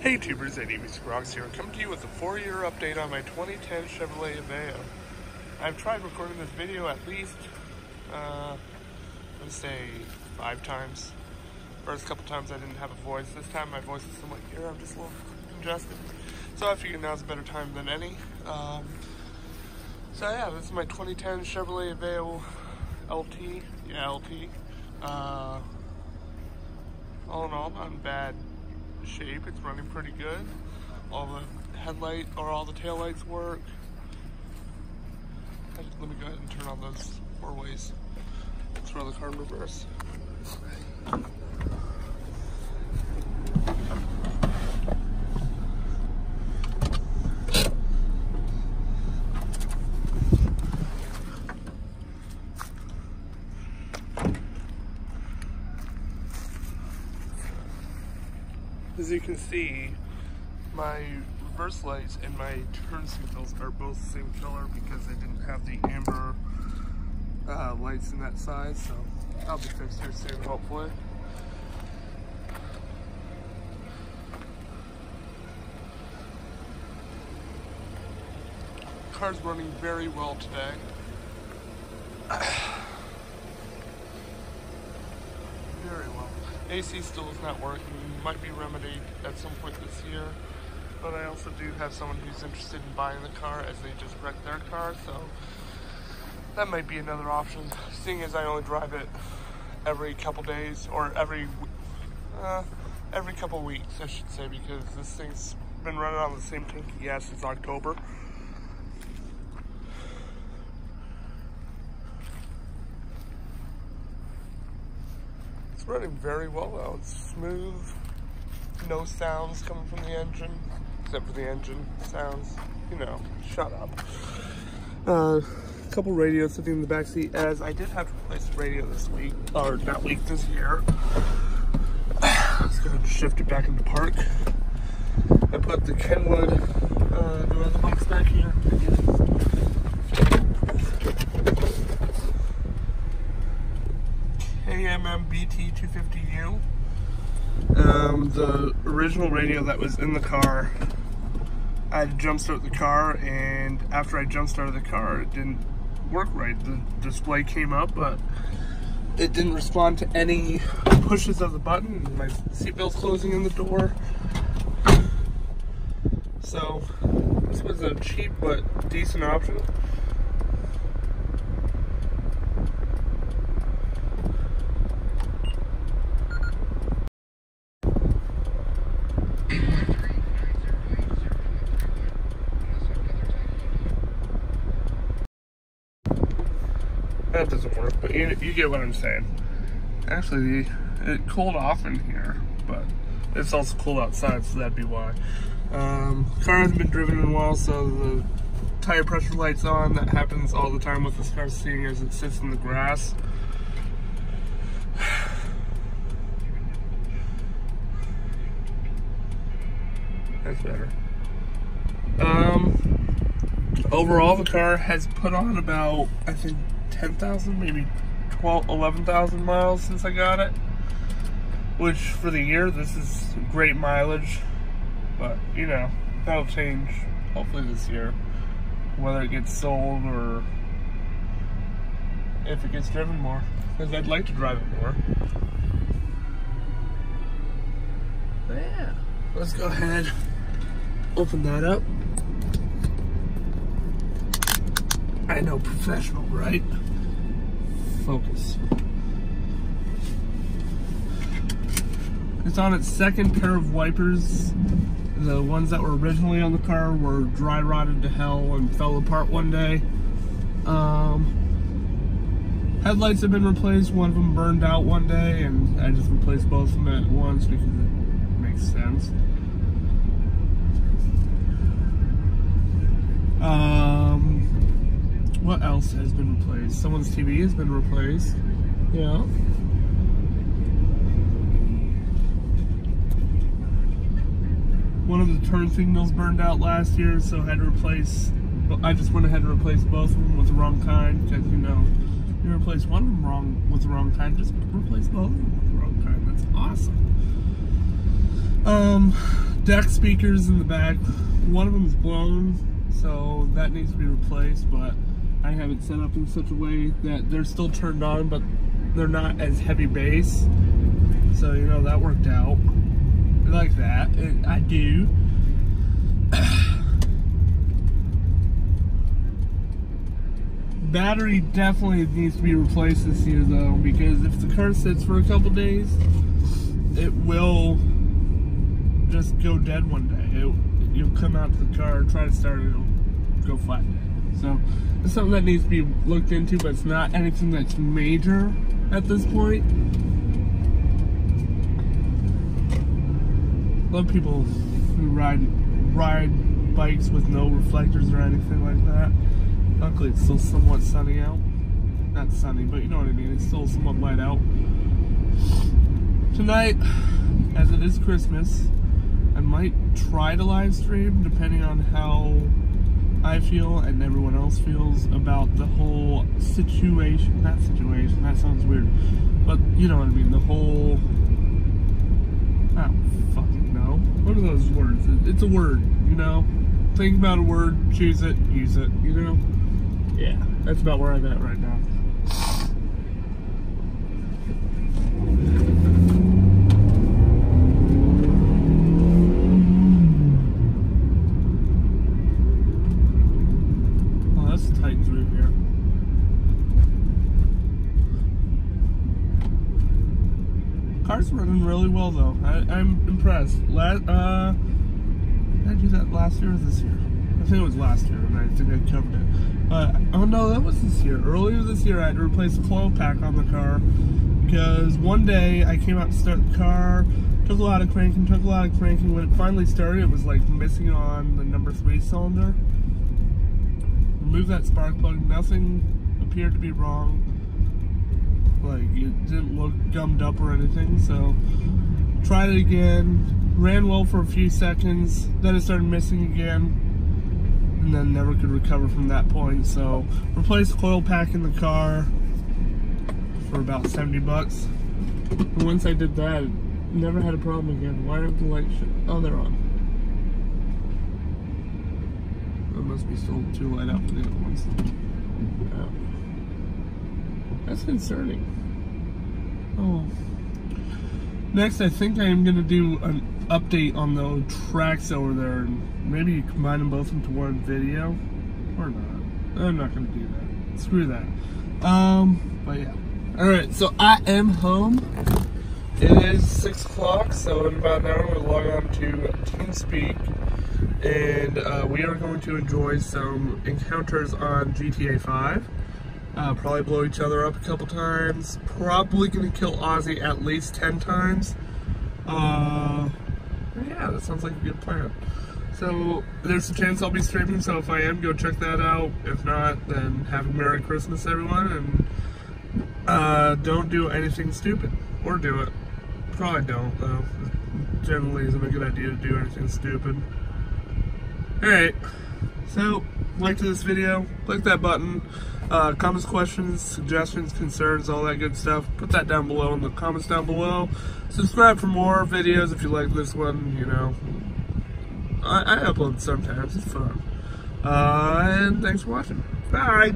Hey tubers, Eddie Musicrox here, coming to you with a four-year update on my 2010 Chevrolet Aveo. I've tried recording this video at least, uh, let's say five times. First couple times I didn't have a voice. This time my voice is somewhat here, I'm just a little congested. So I figured now's a better time than any. Um, so yeah, this is my 2010 Chevrolet Aveo LT. Yeah, LT. Uh, all in all, not bad shape. It's running pretty good. All the headlight or all the tail lights work. Let me go ahead and turn on those four ways. Throw the car in reverse. As you can see, my reverse lights and my turn signals are both the same color because I didn't have the amber uh, lights in that size, so I'll be fixed here soon, hopefully. Car's running very well today. very well. AC still is not working, might be remedied at some point this year. But I also do have someone who's interested in buying the car as they just wrecked their car, so that might be another option. Seeing as I only drive it every couple days or every uh, every couple weeks, I should say, because this thing's been running on the same tank gas since October. It's running very well though. It's smooth, no sounds coming from the engine, except for the engine sounds. You know, shut up. Uh, a couple radios sitting in the back seat, as I did have to replace the radio this week, or not week, this year. Let's go ahead and shift it back into park. I put the Kenwood uh, door the box back here. KMM BT250U. Um, the original radio that was in the car, I jump start the car, and after I jump started the car, it didn't work right. The display came up, but it didn't respond to any pushes of the button. My seatbelt's closing in the door. So, this was a cheap but decent option. That doesn't work, but you, you get what I'm saying. Actually, it cooled off in here, but it's also cold outside, so that'd be why. Um, car hasn't been driven in a while, so the tire pressure light's on. That happens all the time with this car, seeing as it sits in the grass. That's better. Um, overall, the car has put on about, I think, 10,000, maybe 12, 11,000 miles since I got it. Which, for the year, this is great mileage. But, you know, that'll change hopefully this year. Whether it gets sold or if it gets driven more. Because I'd like to drive it more. Yeah, let's go ahead, open that up. I know, professional, right? Focus. It's on its second pair of wipers. The ones that were originally on the car were dry rotted to hell and fell apart one day. Um, headlights have been replaced. One of them burned out one day, and I just replaced both of them at once because it makes sense. Um, what else has been replaced? Someone's TV has been replaced. Yeah. One of the turn signals burned out last year, so I had to replace. I just went ahead and replaced both of them with the wrong kind because you know, you replace one of them wrong with the wrong kind, just replace both of them with the wrong kind. That's awesome. Um, deck speakers in the back. One of them is blown, so that needs to be replaced, but I have it set up in such a way that they're still turned on, but they're not as heavy bass. So, you know, that worked out. I like that. I do. Battery definitely needs to be replaced this year, though, because if the car sits for a couple days, it will just go dead one day. It, you'll come out to the car, try to start it, it'll go flat. So it's something that needs to be looked into, but it's not anything that's major at this point. A lot of people who ride ride bikes with no reflectors or anything like that. Luckily, it's still somewhat sunny out. Not sunny, but you know what I mean. It's still somewhat light out. Tonight, as it is Christmas, I might try to live stream depending on how I feel and everyone else feels about the whole situation. That situation, that sounds weird. But you know what I mean, the whole. I don't fucking know. What are those words? It's a word, you know? Think about a word, choose it, use it, you know? Yeah, that's about where I'm at right now. Car's running really well though. I, am I'm impressed. La uh, did I do that last year or this year? I think it was last year, and I think I covered it. But oh no, that was this year. Earlier this year, I had to replace the coil pack on the car because one day I came out to start the car, took a lot of cranking, took a lot of cranking. When it finally started, it was like missing on the number three cylinder. Removed that spark plug. Nothing appeared to be wrong like it didn't look gummed up or anything. So tried it again, ran well for a few seconds, then it started missing again, and then never could recover from that point. So replaced coil pack in the car for about 70 bucks. And once I did that, never had a problem again. Why aren't the lights? Oh, they're on. It must be still too light out for the other ones. That's concerning. Oh. Next, I think I am going to do an update on the tracks over there and maybe combine them both into one video. Or not. I'm not going to do that. Screw that. Um, but yeah. Alright, so I am home. It is 6 o'clock, so in about an hour we'll log on to TeamSpeak and uh, we are going to enjoy some encounters on GTA 5. Uh, probably blow each other up a couple times. Probably gonna kill Ozzy at least 10 times. Uh, yeah, that sounds like a good plan. So there's a chance I'll be streaming, so if I am, go check that out. If not, then have a Merry Christmas, everyone, and uh, don't do anything stupid. Or do it. Probably don't, though. Generally isn't a good idea to do anything stupid. Alright, so, like to this video, click that button. Uh, comments, questions, suggestions, concerns, all that good stuff. Put that down below in the comments down below. Subscribe for more videos if you like this one, you know. I, I upload sometimes, it's fun. Uh, and thanks for watching. Bye!